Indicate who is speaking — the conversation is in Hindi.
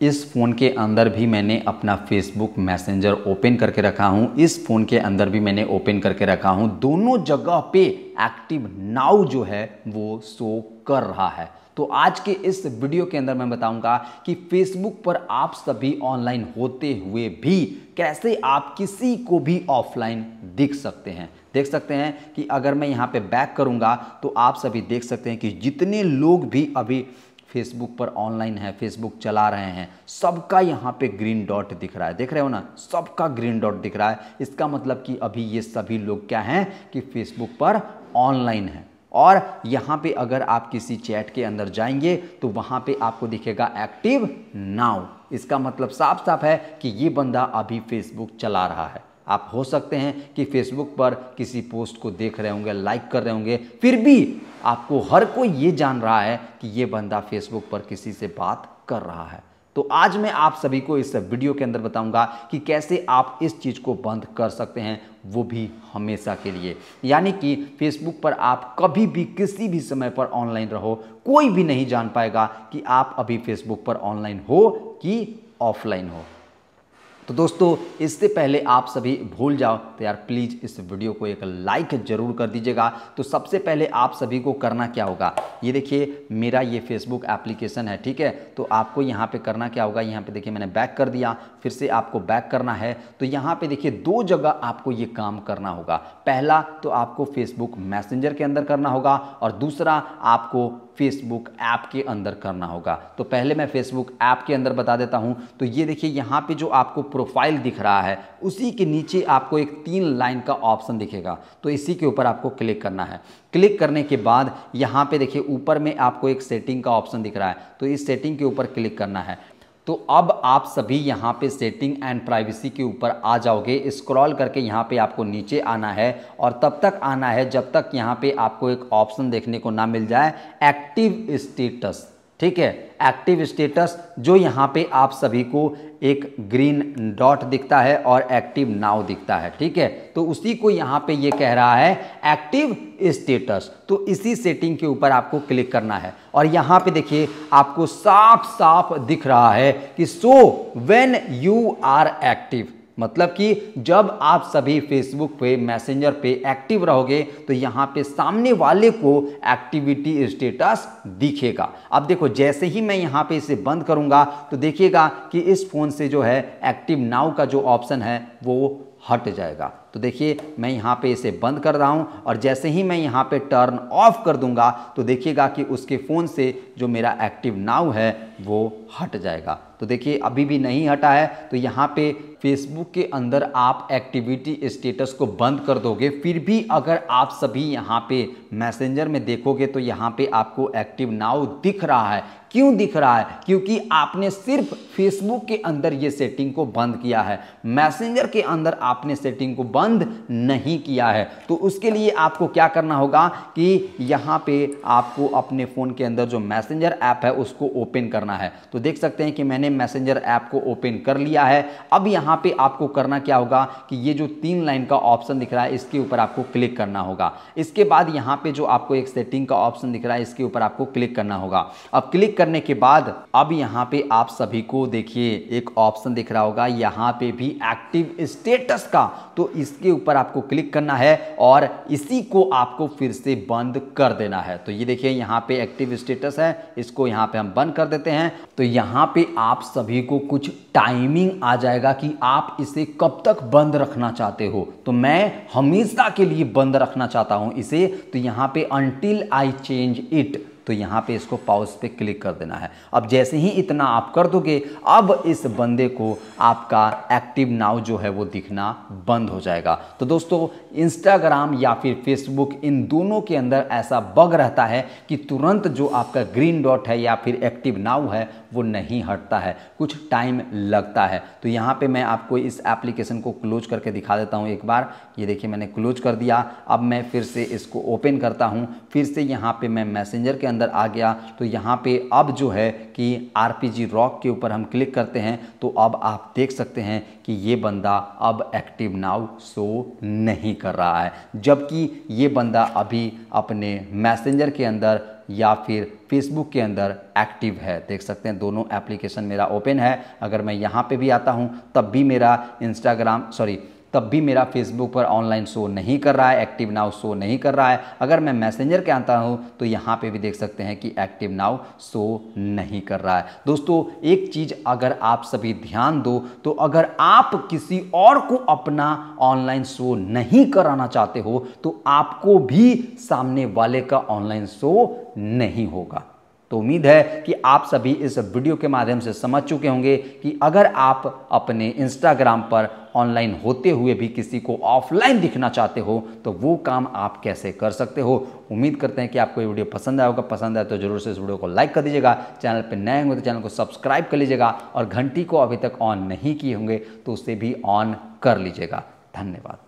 Speaker 1: इस फ़ोन के अंदर भी मैंने अपना फेसबुक मैसेंजर ओपन करके रखा हूँ। इस फ़ोन के अंदर भी मैंने ओपन करके रखा हूँ। दोनों जगह पे एक्टिव नाउ जो है, वो शो कर रहा है। तो आज के इस वीडियो के अंदर मैं बताऊँगा कि फेसबुक पर आप सभी ऑनलाइन होते हुए भी कैसे आप किसी को भी ऑफलाइन दिख सकते हैं। देख सकते हैं कि अगर मैं यहाँ पे बैक करूँगा तो आप सभी देख सकते हैं कि जितने लोग भी अभी फेसबुक पर ऑनलाइन है फेसबुक चला रहे हैं। सबका यहाँ पे ग्रीन डॉट दिख रहा है। देख रहे हो ना? सबका ग्रीन डॉट दिख रहा है। इसका मतलब कि अभी ये सभी लोग क्या हैं? कि फेसबुक पर ऑनलाइन है। और यहाँ पे अगर आप किसी चैट के अंदर जाएँगे तो वहाँ पे आपको दिखेगा एक्टिव नाउ इसका मतलब साफ़ साफ़ है कि ये बंदा अभी फेसबुक चला रहा है। आप हो सकते हैं कि फेसबुक पर किसी पोस्ट को देख रहे होंगे लाइक कर रहे होंगे, फिर भी आपको हर कोई ये जान रहा है कि ये बंदा फेसबुक पर किसी से बात कर रहा है। तो आज मैं आप सभी को इस वीडियो के अंदर बताऊँगा कि कैसे आप इस चीज़ को बंद कर सकते हैं, वो भी हमेशा के लिए। यानी कि फेसबुक पर आप कभी भी, किसी भी समय पर ऑनलाइन रहो, कोई भी नहीं जान पाएगा कि आप अभी फेसबुक पर ऑनलाइन हो कि ऑफलाइन हो। तो दोस्तों, इससे पहले आप सभी भूल जाओ। तो यार प्लीज़ इस वीडियो को एक लाइक ज़रूर कर दीजिएगा। तो सबसे पहले आप सभी को करना क्या होगा? ये देखिए, मेरा ये फेसबुक एप्लीकेशन है, ठीक है? तो आपको यहाँ पे करना क्या होगा? यहाँ पे देखिए, मैंने बैक कर दिया। फिर से आपको बैक करना है। तो यहाँ पे देखिए, दो जगह आपको ये काम करना होगा। पहला तो आपको फेसबुक मैसेंजर के अंदर करना होगा और दूसरा, आपको फेसबुक ऐप के अंदर करना होगा। तो पहले मैं फेसबुक ऐप के अंदर बता देता हूँ। तो ये देखिए, यहाँ पे जो आपको प्रोफ़ाइल दिख रहा है, उसी के नीचे आपको एक तीन लाइन का ऑप्शन दिखेगा। तो इसी के ऊपर आपको क्लिक करना है। क्लिक करने के बाद यहाँ पे देखिए, ऊपर में आपको एक सेटिंग का ऑप्शन दिख रहा है। तो इस सेटिंग के ऊपर क्लिक करना है। तो अब आप सभी यहाँ पे सेटिंग एंड प्राइवेसी के ऊपर आ जाओगे। स्क्रॉल करके यहाँ पे आपको नीचे आना है और तब तक आना है जब तक यहाँ पे आपको एक ऑप्शन देखने को ना मिल जाए, एक्टिव स्टेटस। ठीक है? एक्टिव स्टेटस जो यहाँ पे आप सभी को एक ग्रीन डॉट दिखता है और एक्टिव नाउ दिखता है, ठीक है? तो उसी को यहाँ पे ये कह रहा है एक्टिव स्टेटस तो इसी सेटिंग के ऊपर आपको क्लिक करना है। और यहाँ पे देखिए, आपको साफ़ साफ़ दिख रहा है कि so when you are active मतलब कि जब आप सभी फेसबुक पे मैसेंजर पे एक्टिव रहोगे तो यहाँ पे सामने वाले को एक्टिविटी स्टेटस दिखेगा। अब देखो, जैसे ही मैं यहाँ पे इसे बंद करूँगा तो देखिएगा कि इस फ़ोन से जो है एक्टिव नाउ का जो ऑप्शन है, वो हट जाएगा। तो देखिए, मैं यहाँ पे इसे बंद कर रहा हूँ और जैसे ही मैं यहाँ पे टर्न ऑफ़ कर दूँगा तो देखिएगा कि उसके फ़ोन से जो मेरा एक्टिव नाउ है, वो हट जाएगा। तो देखिए, अभी भी नहीं हटा है तो यहाँ पे फेसबुक के अंदर आप एक्टिविटी स्टेटस को बंद कर दोगे। फिर भी अगर आप सभी यहाँ पे मैसेंजर में देखोगे तो यहाँ पे आपको एक्टिव नाउ दिख रहा है। क्यों दिख रहा है? क्योंकि आपने सिर्फ़ फेसबुक के अंदर ये सेटिंग को बंद किया है। मैसेंजर के अंदर आपने सेटिंग को बंद नहीं किया है। तो उसके लिए आपको क्या करना होगा कि यहाँ पे आपको अपने फ़ोन के अंदर जो मैसेंजर ऐप है, उसको ओपन करना है। तो देख सकते हैं कि मैंने मैसेंजर ऐप को ओपन कर लिया है। अब यहाँ पे आपको करना क्या होगा कि ये जो तीन लाइन का ऑप्शन दिख रहा है, इसके ऊपर आपको क्लिक करना होगा। इसके बाद यहाँ पे जो आपको एक सेटिंग का ऑप्शन दिख रहा है, इसके ऊपर आपको क्लिक करना होगा। अब क्लिक करने के बाद अब यहाँ पे आप सभी को देखिए, एक ऑप्शन दिख रहा होगा, यहाँ पे भी एक्टिव स्टेटस का। तो इसके ऊपर आपको क्लिक करना है और इसी को आपको फिर से बंद कर देना है। तो ये देखिए, यहाँ पे एक्टिव स्टेटस है, इसको यहाँ पे हम बंद कर देते हैं। तो यहाँ पे आप सभी को कुछ टाइमिंग आ जाएगा कि आप इसे कब तक बंद रखना चाहते हो। तो मैं हमेशा के लिए बंद रखना चाहता हूँ इसे। तो यहाँ पे अनटिल आई चेंज इट तो यहाँ पे इसको पाउस पे क्लिक कर देना है। अब जैसे ही इतना आप कर दोगे, अब इस बंदे को आपका एक्टिव नाउ जो है वो दिखना बंद हो जाएगा। तो दोस्तों इंस्टाग्राम या फिर फेसबुक इन दोनों के अंदर ऐसा बग रहता है कि तुरंत जो आपका ग्रीन डॉट है या फिर एक्टिव नाउ है, वो नहीं हटता है। कुछ टाइम लगता है। तो यहाँ पे मैं आपको इस एप्लीकेशन को क्लोज करके दिखा देता हूँ एक बार। ये देखिए, मैंने क्लोज कर दिया। अब मैं फिर से इसको ओपन करता हूँ। फिर से यहाँ पे मैं मैसेंजर के अंदर आ गया। तो यहाँ पे अब जो है कि आरपीजी रॉक के ऊपर हम क्लिक करते हैं तो अब आप देख सकते हैं कि ये बंदा अब एक्टिव नाउ शो नहीं कर रहा है। जबकि ये बंदा अभी अपने मैसेंजर के अंदर या फिर फेसबुक के अंदर एक्टिव है। देख सकते हैं दोनों एप्लीकेशन मेरा ओपन है। अगर मैं यहाँ पे भी आता हूँ, तब भी मेरा इंस्टाग्राम, सॉरी तब भी मेरा फेसबुक पर ऑनलाइन शो नहीं कर रहा है एक्टिव नाउ शो नहीं कर रहा है। अगर मैं मैसेंजर के आता हूँ तो यहाँ पे भी देख सकते हैं कि एक्टिव नाउ शो नहीं कर रहा है। दोस्तों, एक चीज़ अगर आप सभी ध्यान दो तो अगर आप किसी और को अपना ऑनलाइन शो नहीं कराना चाहते हो तो आपको भी सामने वाले का ऑनलाइन शो नहीं होगा। तो उम्मीद है कि आप सभी इस वीडियो के माध्यम से समझ चुके होंगे कि अगर आप अपने इंस्टाग्राम पर ऑनलाइन होते हुए भी किसी को ऑफलाइन दिखना चाहते हो तो वो काम आप कैसे कर सकते हो? उम्मीद करते हैं कि आपको ये वीडियो पसंद आया होगा। पसंद आए तो ज़रूर से इस वीडियो को लाइक कर दीजिएगा। चैनल पर नए होंगे तो चैनल को सब्सक्राइब कर लीजिएगा और घंटी को अभी तक ऑन नहीं किए होंगे तो उसे भी ऑन कर लीजिएगा। धन्यवाद।